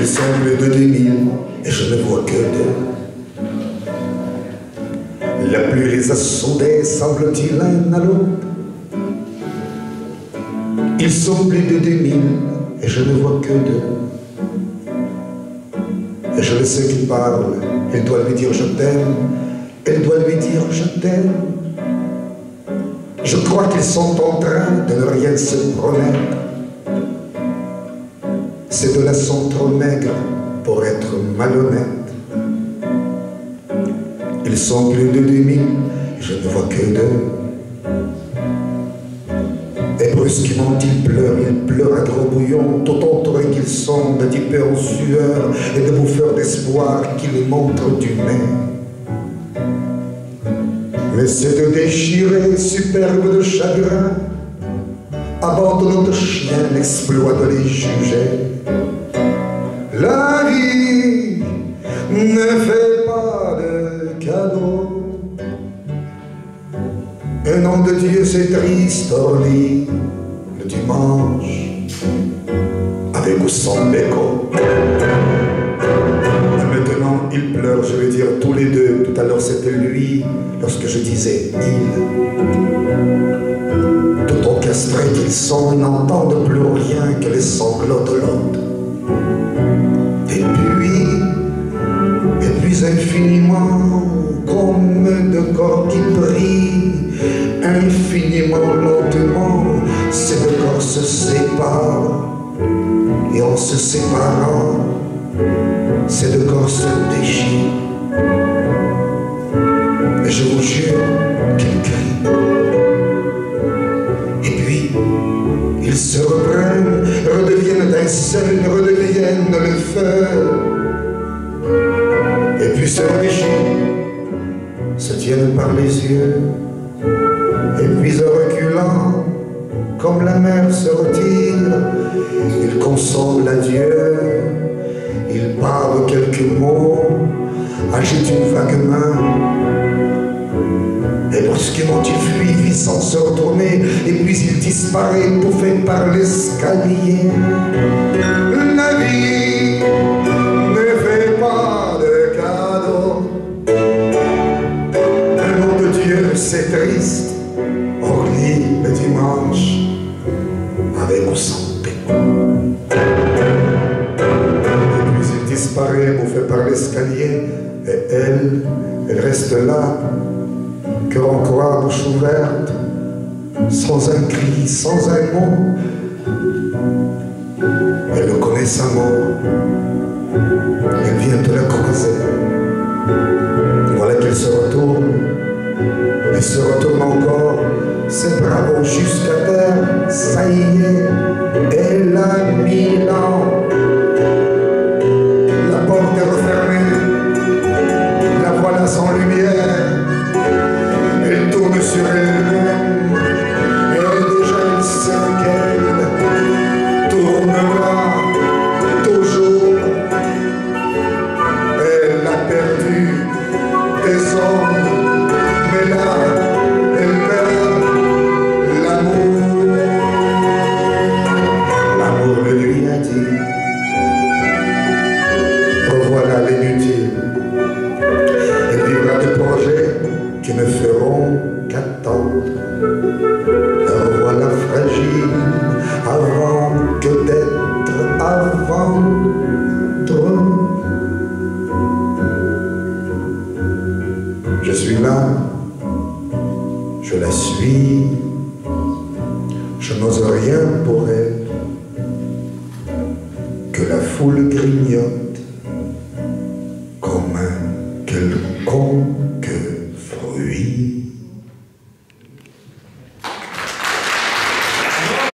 Ils sont plus de 2000 et je ne vois que deux. La pluie les a soudés, semble-t-il, l'un à l'autre. Ils sont plus de 2000 et je ne vois que deux. Et je le sais qu'il parle, elle doit lui dire je t'aime, elle doit lui dire je t'aime. Je crois qu'ils sont en train de ne rien se promettre. Ces deux-là sont trop maigres pour être malhonnêtes. Ils sont plus de 2000, je ne vois que deux. Et brusquement ils pleurent, ils pleurent à gros bouillon, tout entourés qu'ils sont de dipper en sueur et de bouffeurs d'espoir qui les montrent du nez. Mais ces deux déchirés, superbes de chagrin, abandonnent de chien l'exploit de les juger. La vie ne fait pas de cadeaux. Et nom de Dieu, c'est triste, ordi, le dimanche, avec ou sans béco. Tous les deux. Tout à l'heure, c'était lui, lorsque je disais il. Tout orchestré qu'ils sont, ils n'entendent plus rien que les sanglots de l'autre. Et puis, et puis infiniment, comme de corps qui brillent, infiniment lentement, ces deux corps se séparent. Et en se séparant, ces deux corps se déchirent. Et je vous jure qu'ils crient. Et puis, ils se reprennent, redeviennent un seul, redeviennent le feu. Et puis se déchirent, se tiennent par les yeux. Et puis en reculant, comme la mer se retire, ils consolent à Dieu, ils parlent quelques mots, agitent une vague main. Et brusquement il fuit, vit sans se retourner, et puis il disparaît, bouffé par l'escalier. La vie ne fait pas de cadeaux. Le nom de Dieu, c'est triste, lit le dimanche, avec ou sans péco. Et puis il disparaît, bouffé par l'escalier, et elle, elle reste là, cœur en croix, bouche ouverte, sans un cri, sans un mot. Elle le connaît sa mort. Elle vient de la croiser. Voilà qu'elle se retourne. Elle se retourne encore. Ses bras jusqu'à terre. Je n'ose rien pour elle, que la foule grignote comme un quelconque